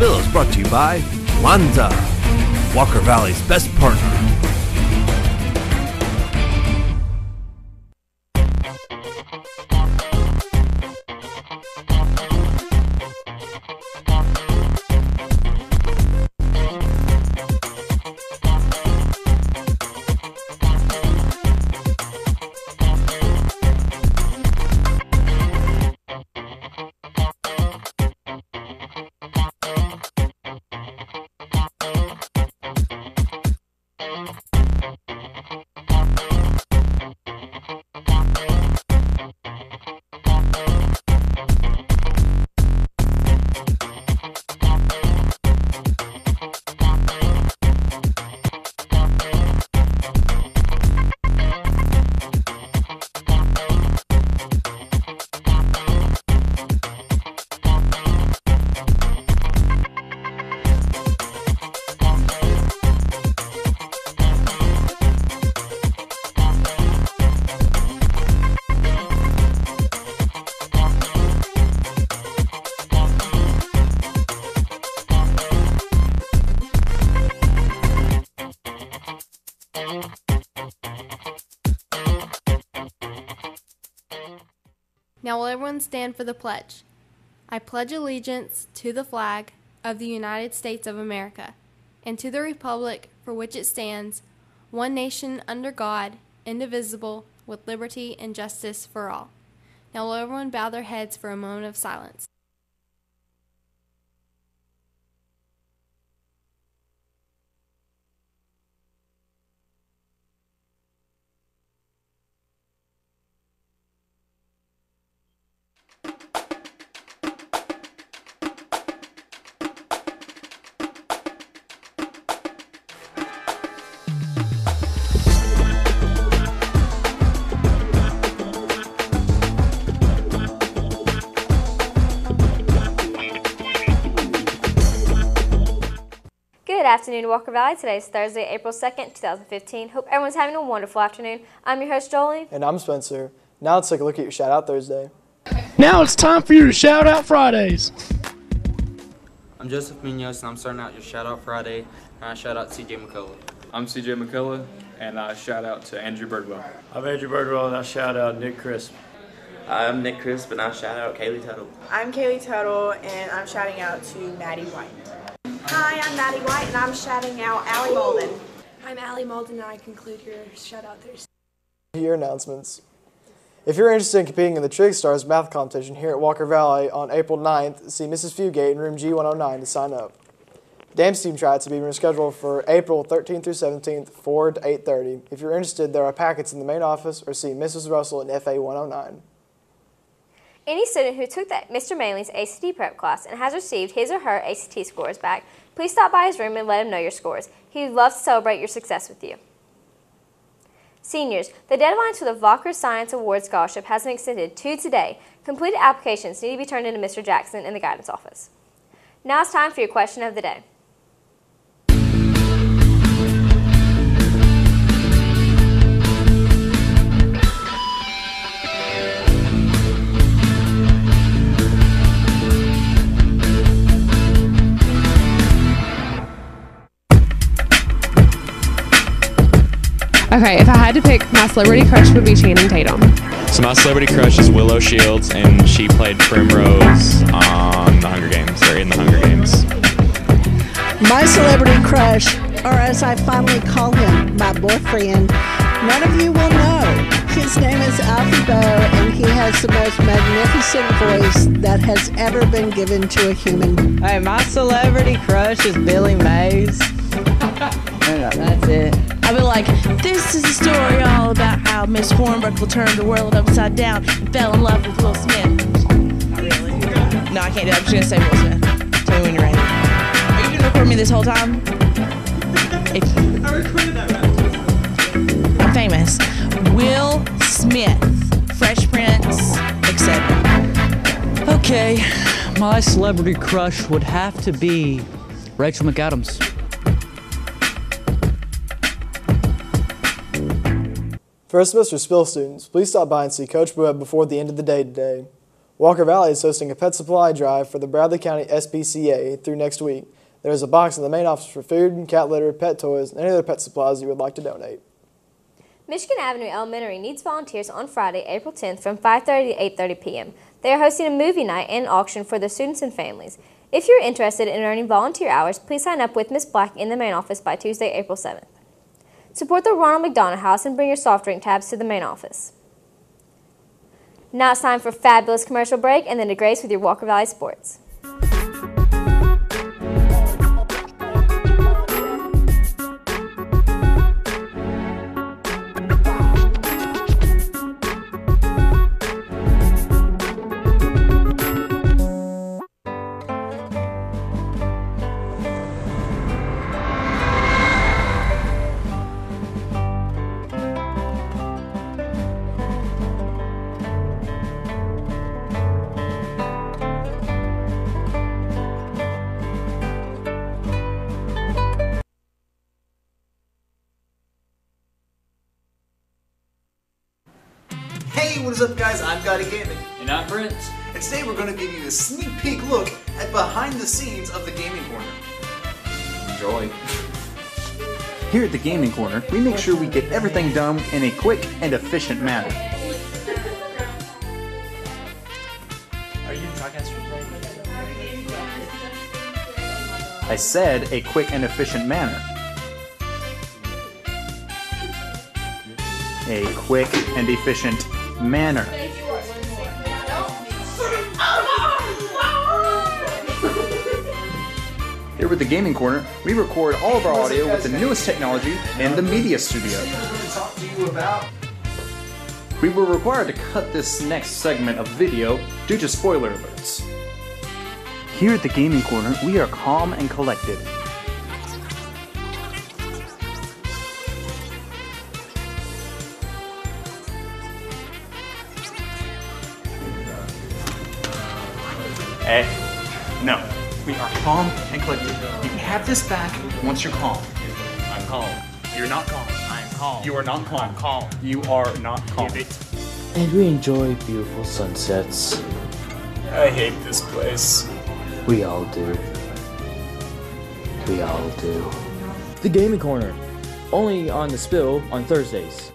Spill is brought to you by Lanza, Walker Valley's best partner. Now will everyone stand for the pledge? I pledge allegiance to the flag of the United States of America and to the republic for which it stands, one nation under God, indivisible, with liberty and justice for all. Now will everyone bow their heads for a moment of silence. Afternoon, Walker Valley. Today is Thursday, April 2nd, 2015. Hope everyone's having a wonderful afternoon. I'm your host, Jolie. And I'm Spencer. Now let's take a look at your shout out Thursday. Now it's time for you to shout out Fridays. I'm Joseph Munoz, and I'm starting out your shout out Friday. Uh, and I shout out CJ McCullough. I'm CJ McCullough, and I shout out to Andrew Birdwell. I'm Andrew Birdwell, and I shout out Nick Crisp. I'm Nick Crisp, and I shout out Kaylee Tuttle. I'm Kaylee Tuttle, and I'm shouting out to Maddie White. Hi, I'm Maddie White, and I'm shouting out Allie Molden. I'm Allie Molden, and I conclude your shout out Thursday. Your announcements. If you're interested in competing in the Trig Stars math competition here at Walker Valley on April 9th, see Mrs. Fugate in room G109 to sign up. Dance team tryouts have been rescheduled for April 13th through 17th, 4 to 8.30. If you're interested, there are packets in the main office or see Mrs. Russell in FA 109. Any student who took Mr. Manley's ACT prep class and has received his or her ACT scores back, please stop by his room and let him know your scores. He would love to celebrate your success with you. Seniors, the deadline for the Valker Science Award Scholarship has been extended to today. Completed applications need to be turned into Mr. Jackson in the guidance office. Now it's time for your question of the day. Okay, if I had to pick, my celebrity crush would be Channing Tatum. So my celebrity crush is Willow Shields, and she played Primrose on the Hunger Games, or in the Hunger Games. My celebrity crush, or as I finally call him, my boyfriend, none of you will know. His name is Alfie Boe, and he has the most magnificent voice that has ever been given to a human. Hey, my celebrity crush is Billy Mays. That's it. I'll be like, this is a story all about how Miss Hornbrook will turn the world upside down and fell in love with Will Smith. Not really. No, I can't do it. I'm just gonna say Will Smith. Tell me when you're ready. Are you gonna record me this whole time? If, I recorded that right. I'm famous. Will Smith, Fresh Prince, etc. Okay, my celebrity crush would have to be Rachel McAdams. First semester Spill students, please stop by and see Coach Webb before the end of the day today. Walker Valley is hosting a pet supply drive for the Bradley County SPCA through next week. There is a box in the main office for food, cat litter, pet toys, and any other pet supplies you would like to donate. Michigan Avenue Elementary needs volunteers on Friday, April 10th from 5:30 to 8:30 p.m. They are hosting a movie night and auction for the students and families. If you're interested in earning volunteer hours, please sign up with Ms. Black in the main office by Tuesday, April 7th. Support the Ronald McDonald House and bring your soft drink tabs to the main office. Now it's time for fabulous commercial break and then to Grace with your Walker Valley Sports. Hey, what is up guys? I'm Gotti Gaming. And I'm Brent. And today we're going to give you a sneak peek look at behind the scenes of the Gaming Corner. Enjoy. Here at the Gaming Corner, we make sure we get everything done in a quick and efficient manner. Are you broadcasting I said a quick and efficient manner. A quick and efficient manner. Here with the Gaming Corner, we record all of our audio with the newest technology in the Media Studio. talk to you about We were required to cut this next segment of video due to spoiler alerts. Here at the Gaming Corner, we are calm and collected. Eh, no. We are calm and collected. You can have this back once you're calm. I'm calm. You're not calm. I'm calm. You are not calm. I'm calm. You are not calm. And we enjoy beautiful sunsets. I hate this place. We all do. We all do. The Gaming Corner, only on the Spill on Thursdays.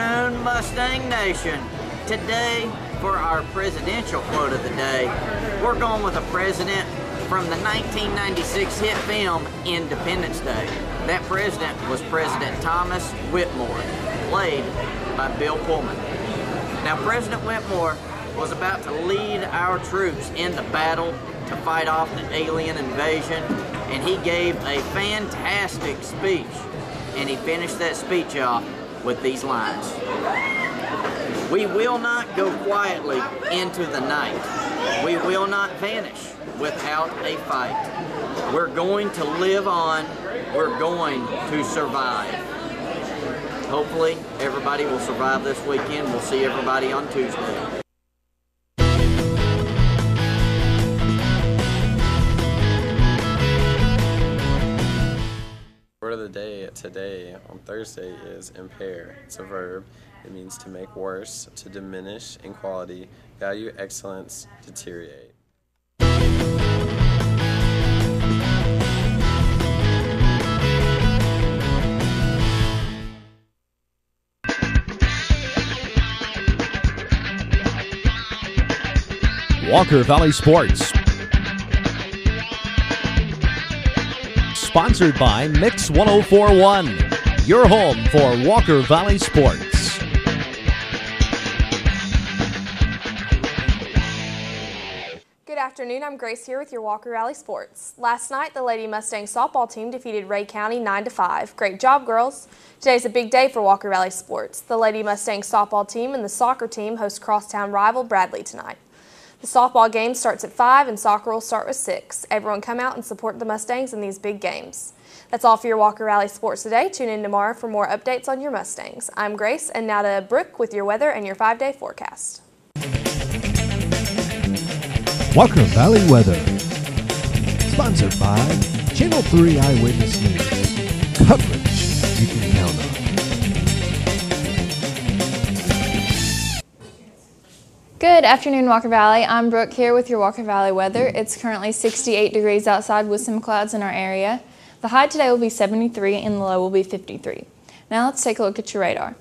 Afternoon, Mustang Nation. Today, for our presidential quote of the day, we're going with a president from the 1996 hit film Independence Day. That president was President Thomas Whitmore, played by Bill Pullman. Now, President Whitmore was about to lead our troops in the battle to fight off the alien invasion, and he gave a fantastic speech. And he finished that speech off with these lines. We will not go quietly into the night. We will not vanish without a fight. We're going to live on. We're going to survive. Hopefully, everybody will survive this weekend. We'll see everybody on Tuesday. Today on Thursday is impair. It's a verb. It means to make worse, to diminish in quality, value excellence, deteriorate. Walker Valley Sports. Sponsored by Mix 1041, your home for Walker Valley Sports. Good afternoon. I'm Grace here with your Walker Valley Sports. Last night, the Lady Mustang softball team defeated Rhea County 9 to 5. Great job, girls. Today's a big day for Walker Valley Sports. The Lady Mustang softball team and the soccer team host crosstown rival Bradley tonight. The softball game starts at 5 and soccer will start with 6. Everyone come out and support the Mustangs in these big games. That's all for your Walker Valley Sports today. Tune in tomorrow for more updates on your Mustangs. I'm Grace, and now to Brooke with your weather and your five day forecast. Walker Valley Weather. Sponsored by Channel 3 Eyewitness News. Coverage you can count Good afternoon, Walker Valley. I'm Brooke here with your Walker Valley weather. It's currently 68 degrees outside with some clouds in our area. The high today will be 73 and the low will be 53. Now let's take a look at your radar.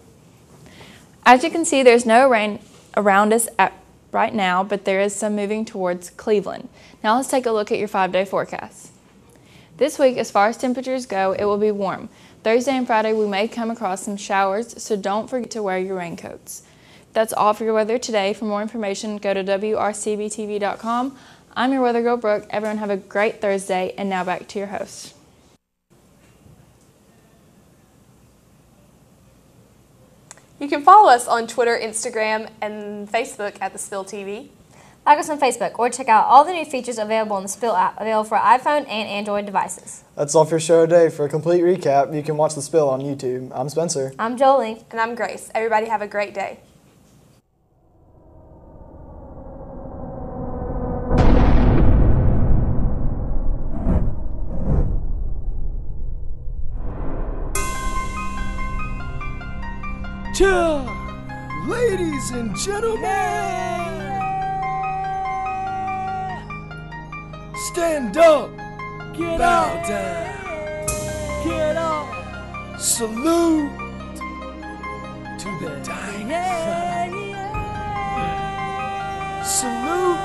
As you can see, there's no rain around us at right now, but there is some moving towards Cleveland. Now let's take a look at your five-day forecast. This week, as far as temperatures go, it will be warm. Thursday and Friday, we may come across some showers, so don't forget to wear your raincoats. That's all for your weather today. For more information, go to WRCBTV.com. I'm your weather girl, Brooke. Everyone have a great Thursday, and now back to your host. You can follow us on Twitter, Instagram, and Facebook at The Spill TV. Like us on Facebook or check out all the new features available in the Spill app, available for iPhone and Android devices. That's all for your show today. For a complete recap, you can watch The Spill on YouTube. I'm Spencer. I'm Jolie. And I'm Grace. Everybody have a great day. Ladies and gentlemen. Stand up, get bow up. down, get up. Salute to the dying. Yeah, yeah. Salute